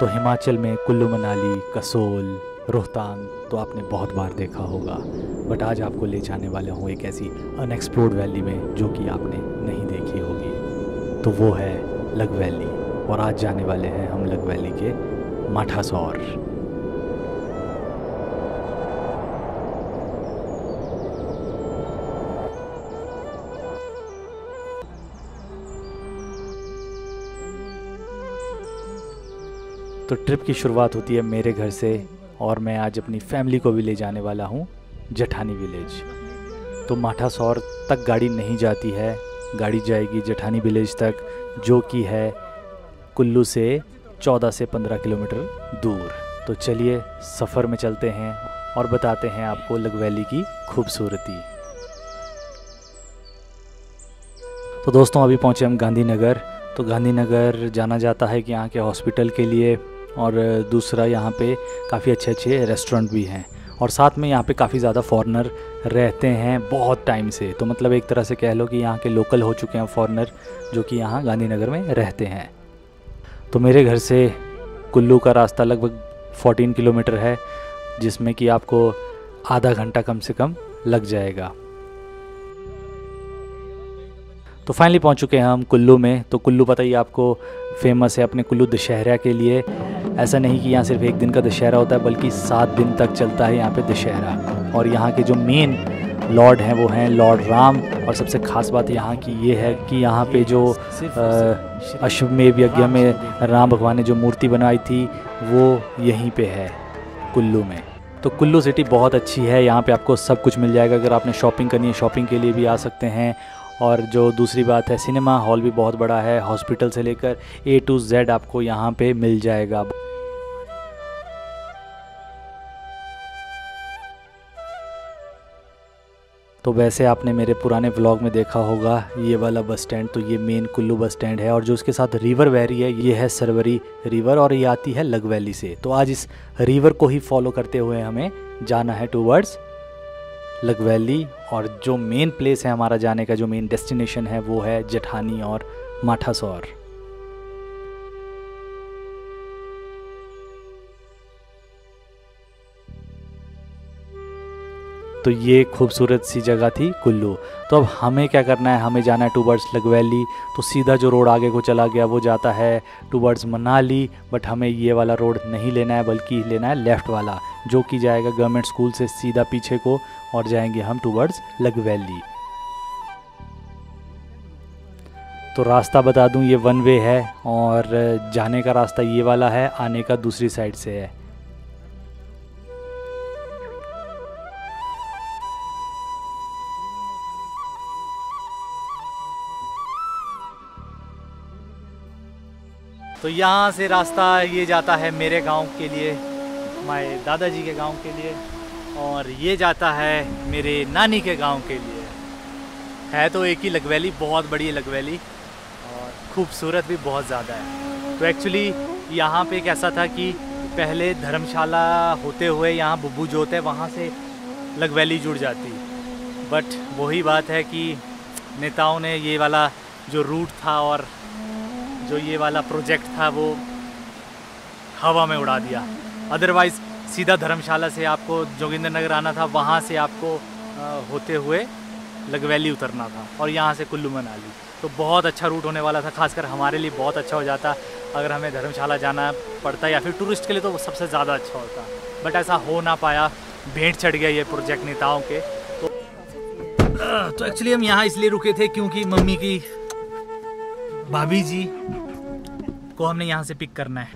तो हिमाचल में कुल्लू मनाली, कसोल, रोहतांग तो आपने बहुत बार देखा होगा। बट आज आपको ले जाने वाले हूँ एक ऐसी अनएक्सप्लोर्ड वैली में जो कि आपने नहीं देखी होगी। तो वो है लग वैली और आज जाने वाले हैं हम लग वैली के माठासौर। तो ट्रिप की शुरुआत होती है मेरे घर से और मैं आज अपनी फैमिली को भी ले जाने वाला हूँ, जठानी विलेज। तो माठासौर तक गाड़ी नहीं जाती है, गाड़ी जाएगी जठानी विलेज तक, जो कि है कुल्लू से 14 से 15 किलोमीटर दूर। तो चलिए, सफ़र में चलते हैं और बताते हैं आपको लगवैली की खूबसूरती। तो दोस्तों, अभी पहुँचे हम गांधीनगर। तो गांधीनगर जाना जाता है कि यहाँ के हॉस्पिटल के लिए। और दूसरा यहाँ पे काफ़ी अच्छे अच्छे रेस्टोरेंट भी हैं। और साथ में यहाँ पे काफ़ी ज़्यादा फॉरेनर रहते हैं बहुत टाइम से। तो मतलब एक तरह से कह लो कि यहाँ के लोकल हो चुके हैं फॉरेनर जो कि यहाँ गांधीनगर में रहते हैं। तो मेरे घर से कुल्लू का रास्ता लगभग 14 किलोमीटर है, जिसमें कि आपको आधा घंटा कम से कम लग जाएगा। तो फाइनली पहुँच चुके हैं हम कुल्लू में। तो कुल्लू पता ही आपको फ़ेमस है अपने कुल्लू दशहरा के लिए। ऐसा नहीं कि यहाँ सिर्फ़ एक दिन का दशहरा होता है बल्कि सात दिन तक चलता है यहाँ पे दशहरा। और यहाँ के जो मेन लॉर्ड हैं वो हैं लॉर्ड राम और सबसे ख़ास बात यहाँ की ये है कि यहाँ पे जो अश्वमेव यज्ञ में राम भगवान ने जो मूर्ति बनाई थी वो यहीं पे है कुल्लू में। तो कुल्लू सिटी बहुत अच्छी है यहाँ पे आपको सब कुछ मिल जाएगा। अगर आपने शॉपिंग करनी है शॉपिंग के लिए भी आ सकते हैं और जो दूसरी बात है, सिनेमा हॉल भी बहुत बड़ा है, हॉस्पिटल से लेकर ए टू जेड आपको यहाँ पे मिल जाएगा। तो वैसे आपने मेरे पुराने व्लॉग में देखा होगा, ये वाला बस स्टैंड तो ये मेन कुल्लू बस स्टैंड है और जो उसके साथ रिवर रही है, ये है सरवरी रिवर और ये आती है लग वैली से। तो आज इस रिवर को ही फॉलो करते हुए हमें जाना है टूवर्ड्स लग वैली और जो मेन प्लेस है हमारा जाने का, जो मेन डेस्टिनेशन है, वो है जेठानी और माठासौर। तो ये खूबसूरत सी जगह थी कुल्लू। तो अब हमें क्या करना है? हमें जाना है टूवर्ड्स लगवैली तो सीधा जो रोड आगे को चला गया, वो जाता है टू टूवर्ड्स मनाली। बट हमें ये वाला रोड नहीं लेना है, बल्कि लेना है लेफ़्ट वाला, जो कि जाएगा गवर्नमेंट स्कूल से सीधा पीछे को और जाएँगे हम टू टूवर्ड्स लगवैली तो रास्ता बता दूँ, ये वन वे है और जाने का रास्ता ये वाला है, आने का दूसरी साइड से है। तो यहाँ से रास्ता ये जाता है मेरे गाँव के लिए, हमारे दादाजी के गाँव के लिए, और ये जाता है मेरे नानी के गाँव के लिए। है तो एक ही लकवैली बहुत बड़ी लकवैली और खूबसूरत भी बहुत ज़्यादा है। तो एक्चुअली यहाँ पे कैसा था कि पहले धर्मशाला होते हुए यहाँ बुब्बू जो होते हैं, वहाँ से लकवैली जुड़ जाती। बट वही बात है कि नेताओं ने ये वाला जो रूट था और जो ये वाला प्रोजेक्ट था वो हवा में उड़ा दिया। अदरवाइज़ सीधा धर्मशाला से आपको जोगिंदर नगर आना था, वहाँ से आपको होते हुए लगवैली उतरना था और यहाँ से कुल्लू मनाली। तो बहुत अच्छा रूट होने वाला था, खासकर हमारे लिए बहुत अच्छा हो जाता अगर हमें धर्मशाला जाना पड़ता या फिर टूरिस्ट के लिए तो सबसे ज़्यादा अच्छा होता। बट ऐसा हो ना पाया, भेंट चढ़ गया ये प्रोजेक्ट नेताओं के। तो तो एक्चुअली हम यहाँ इसलिए रुके थे क्योंकि मम्मी की भाभी जी को हमने यहाँ से पिक करना है।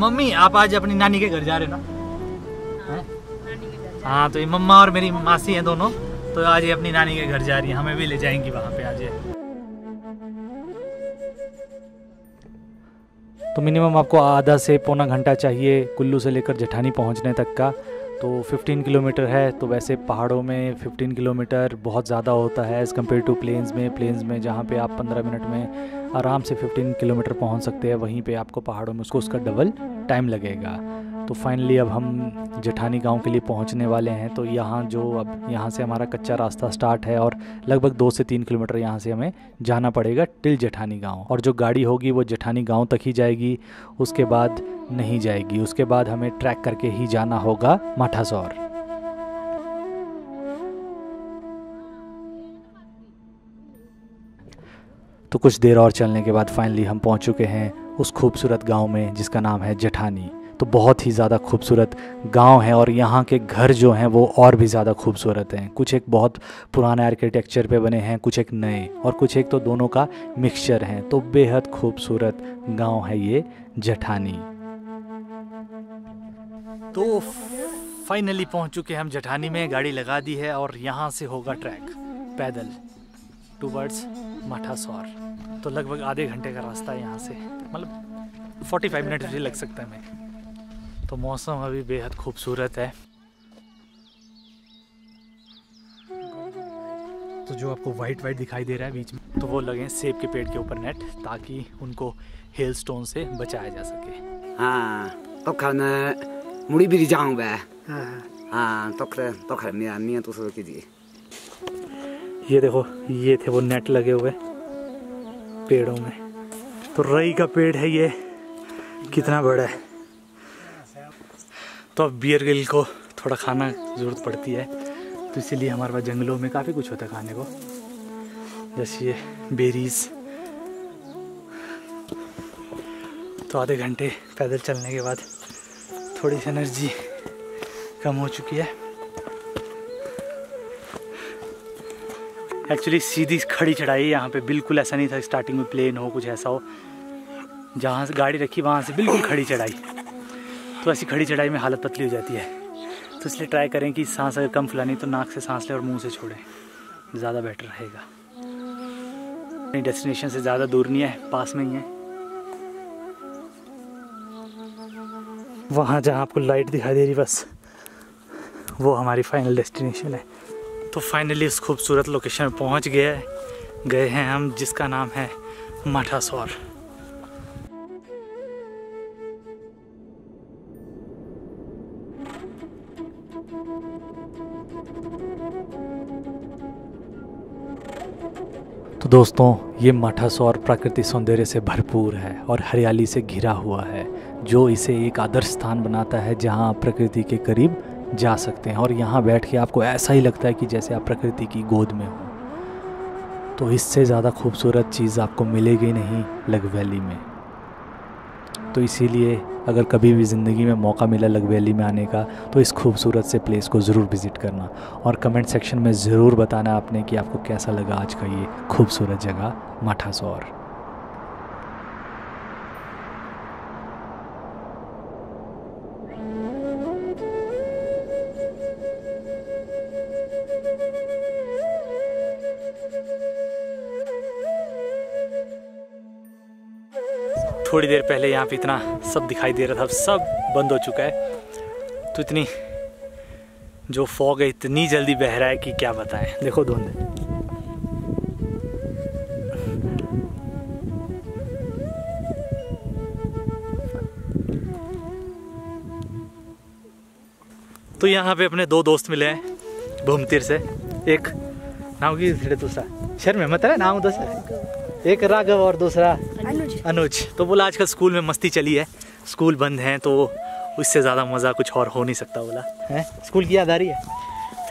मम्मी आप आज अपनी नानी के घर जा रहे ना? हाँ तो ये मम्मा और मेरी मासी हैं दोनों तो आज ये अपनी नानी के घर जा रही है। हमें भी ले जाएँगी वहाँ पे आज ये। तो मिनिमम आपको आधा से पौना घंटा चाहिए कुल्लू से लेकर जेठानी पहुँचने तक का। तो 15 किलोमीटर है तो वैसे पहाड़ों में 15 किलोमीटर बहुत ज़्यादा होता है एज़ कंपेयर टू प्लेन्स में। प्लेन्स में जहाँ पे आप 15 मिनट में आराम से 15 किलोमीटर पहुँच सकते हैं, वहीं पे आपको पहाड़ों में उसको, उसका डबल टाइम लगेगा। तो फाइनली अब हम जेठानी गाँव के लिए पहुँचने वाले हैं। तो यहाँ जो अब यहाँ से हमारा कच्चा रास्ता स्टार्ट है और लगभग दो से तीन किलोमीटर यहाँ से हमें जाना पड़ेगा टिल जेठानी गाँव। और जो गाड़ी होगी वो जेठानी गाँव तक ही जाएगी, उसके बाद नहीं जाएगी। उसके बाद हमें ट्रैक करके ही जाना होगा माठासौर। तो कुछ देर और चलने के बाद फाइनली हम पहुँच चुके हैं उस खूबसूरत गाँव में जिसका नाम है जेठानी। तो बहुत ही ज़्यादा खूबसूरत गाँव है और यहाँ के घर जो हैं वो और भी ज़्यादा खूबसूरत हैं। कुछ एक बहुत पुराने आर्किटेक्चर पे बने हैं, कुछ एक नए और कुछ एक तो दोनों का मिक्सचर हैं। तो बेहद खूबसूरत गाँव है ये जठानी। तो फाइनली पहुँच चुके हैं हम जठानी में, गाड़ी लगा दी है और यहाँ से होगा ट्रैक पैदल टू माठासौर। तो लगभग आधे घंटे का रास्ता है यहाँ से मतलब 45 मिनट भी लग सकता है हमें। तो मौसम अभी बेहद खूबसूरत है। तो जो आपको वाइट वाइट दिखाई दे रहा है बीच में तो वो लगे सेब के पेड़ के ऊपर नेट ताकि उनको हेल स्टोन से बचाया जा सके। हाँ तो खाना मुड़ी भी जाऊँ बे। हाँ तो कर तो कर मिया मिया तो सो कीजिए। ये देखो ये थे वो नेट लगे हुए पेड़ों में। तो रई का पेड़ है ये कितना बड़ा है। तो अब बियर गिल को थोड़ा खाना ज़रूरत पड़ती है। तो इसीलिए हमारे पास जंगलों में काफ़ी कुछ होता है खाने को। जैसे ये बेरीज तो आधे घंटे पैदल चलने के बाद थोड़ी सी एनर्जी कम हो चुकी है। एक्चुअली सीधी खड़ी चढ़ाई यहाँ पे। बिल्कुल ऐसा नहीं था स्टार्टिंग में प्लेन हो, कुछ ऐसा हो। जहाँ से गाड़ी रखी, वहाँ से बिल्कुल खड़ी चढ़ाई। तो ऐसी खड़ी चढ़ाई में हालत पतली हो जाती है। तो इसलिए ट्राई करें कि सांस अगर कम फुलानी तो नाक से सांस लें और मुँह से छोड़ें। ज़्यादा बेटर रहेगा। डेस्टिनेशन से ज़्यादा दूर नहीं है, पास में ही है। वहाँ जहाँ आपको लाइट दिखाई दे रही बस वो हमारी फाइनल डेस्टिनेशन है। तो फाइनली इस खूबसूरत लोकेशन पहुँच गए गए हैं हम, जिसका नाम है माठासौर। दोस्तों, ये मठासौर प्राकृतिक सौंदर्य से भरपूर है और हरियाली से घिरा हुआ है, जो इसे एक आदर्श स्थान बनाता है जहाँ आप प्रकृति के करीब जा सकते हैं। और यहाँ बैठ के आपको ऐसा ही लगता है कि जैसे आप प्रकृति की गोद में हो। तो इससे ज़्यादा खूबसूरत चीज़ आपको मिलेगी नहीं लग वैली में। तो इसीलिए अगर कभी भी ज़िंदगी में मौका मिला लग वैली में आने का तो इस खूबसूरत से प्लेस को ज़रूर विज़िट करना। और कमेंट सेक्शन में ज़रूर बताना आपने कि आपको कैसा लगा आज का ये खूबसूरत जगह, माठासौर। थोड़ी देर पहले यहाँ पे इतना सब दिखाई दे रहा था, अब सब बंद हो चुका है। तो इतनी जो फॉग है, इतनी जल्दी बह रहा है कि क्या बताएँ। देखो धुंध। तो यहाँ पे अपने दो दोस्त मिले हैं, भूमतीर से। एक नाम की दूसरा। शर्म है है, नाम दूसरा एक राघव और दूसरा अनुज। अनुज। तो बोला आजकल स्कूल में मस्ती चली है। स्कूल बंद है तो उससे ज़्यादा मज़ा कुछ और हो नहीं सकता बोला। है? स्कूल की याद आ रही है?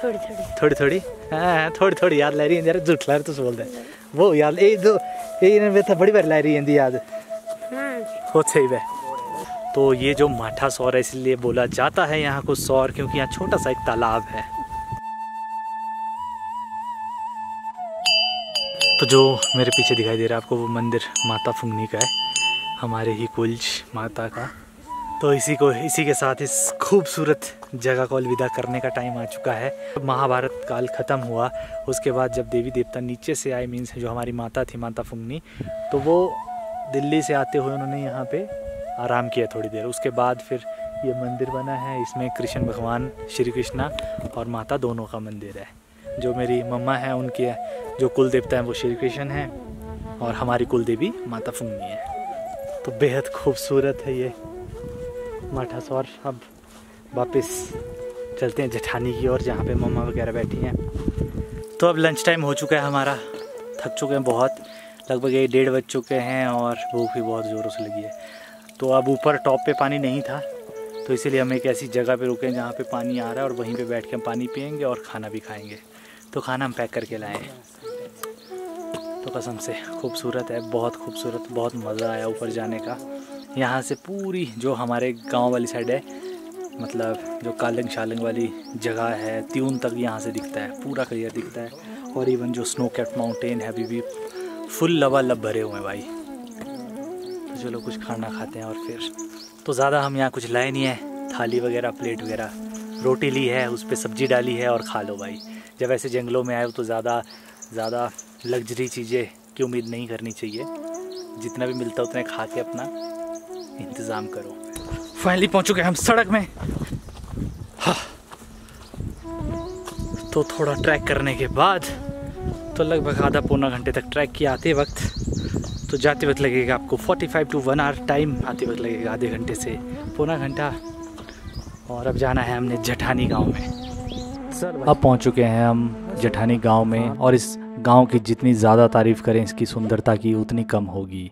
थोड़ी थोड़ी। थोड़ी थोड़ी हाँ थोड़ी थोड़ी याद ला रही है। झूठ ला रही तो बोल दे। वो याद ए दो ये तो बड़ी बार ला रही है याद। हो। सही है। तो ये जो माठा सौर है इसलिए बोला जाता है यहाँ कुछ सौर क्योंकि यहाँ छोटा सा एक तालाब है। तो जो मेरे पीछे दिखाई दे रहा है आपको, वो मंदिर माता फुंगनी का है, हमारे ही कुलज माता का। तो इसी को, इसी के साथ इस खूबसूरत जगह को अलविदा करने का टाइम आ चुका है। महाभारत काल ख़त्म हुआ, उसके बाद जब देवी देवता नीचे से आए मीन्स जो हमारी माता थी, माता फुंगनी तो वो दिल्ली से आते हुए उन्होंने यहाँ पे आराम किया थोड़ी देर। उसके बाद फिर ये मंदिर बना है, इसमें कृष्ण भगवान, श्री कृष्णा और माता दोनों का मंदिर है। जो मेरी मम्मा है, उनके जो कुल देवता हैं, वो श्री कृष्ण हैं और हमारी कुल देवी माता फुंगनी है। तो बेहद खूबसूरत है ये माठासौर अब वापस चलते हैं जेठानी की ओर, जहाँ पे मम्मा वगैरह बैठी हैं। तो अब लंच टाइम हो चुका है हमारा। थक चुके हैं बहुत। लगभग एक डेढ़ बज चुके हैं और भूख भी बहुत ज़ोरों से लगी है। तो अब ऊपर टॉप पे पानी नहीं था तो इसीलिए हम एक ऐसी जगह पे रुके हैं जहाँ पे पानी आ रहा है और वहीं पे बैठ के हम पानी पियेंगे और खाना भी खाएँगे। तो खाना हम पैक करके लाए हैं। तो कसम से खूबसूरत है, बहुत खूबसूरत, बहुत मज़ा आया ऊपर जाने का। यहाँ से पूरी जो हमारे गाँव वाली साइड है मतलब जो कालिंग शालिंग वाली जगह है त्यून तक यहाँ से दिखता है, पूरा क्लियर दिखता है। और इवन जो स्नो कैप माउंटेन है, अभी भी फुल लबा लब भरे हुए हैं भाई। तो चलो कुछ खाना खाते हैं और फिर। तो ज़्यादा हम यहाँ कुछ लाए नहीं है। थाली वगैरह प्लेट वगैरह। रोटी ली है, उस पर सब्ज़ी डाली है और खा लो भाई। जब ऐसे जंगलों में आए हो तो ज़्यादा ज़्यादा लग्जरी चीज़ें की उम्मीद नहीं करनी चाहिए। जितना भी मिलता उतना खा के अपना इंतज़ाम करो। फाइनली पहुँच चुके हम सड़क में। हाँ। तो थोड़ा ट्रैक करने के बाद तो लगभग आधा पौना घंटे तक ट्रैक किया आते वक्त। तो जाते वक्त लगेगा आपको 45 टू वन आवर टाइम आते वक्त लगेगा आधे घंटे से पौना घंटा। और अब जाना है हमने जठानी गाँव में। अब पहुँच चुके हैं हम जठानी गाँव में और इस गाँव की जितनी ज़्यादा तारीफ़ करें, इसकी सुंदरता की उतनी कम होगी।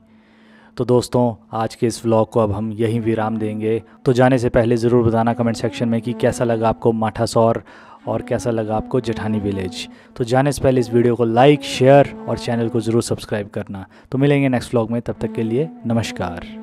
तो दोस्तों, आज के इस व्लॉग को अब हम यहीं विराम देंगे। तो जाने से पहले ज़रूर बताना कमेंट सेक्शन में कि कैसा लगा आपको माठासौर और कैसा लगा आपको जेठानी विलेज तो जाने से पहले इस वीडियो को लाइक शेयर और चैनल को ज़रूर सब्सक्राइब करना। तो मिलेंगे नेक्स्ट व्लॉग में, तब तक के लिए नमस्कार।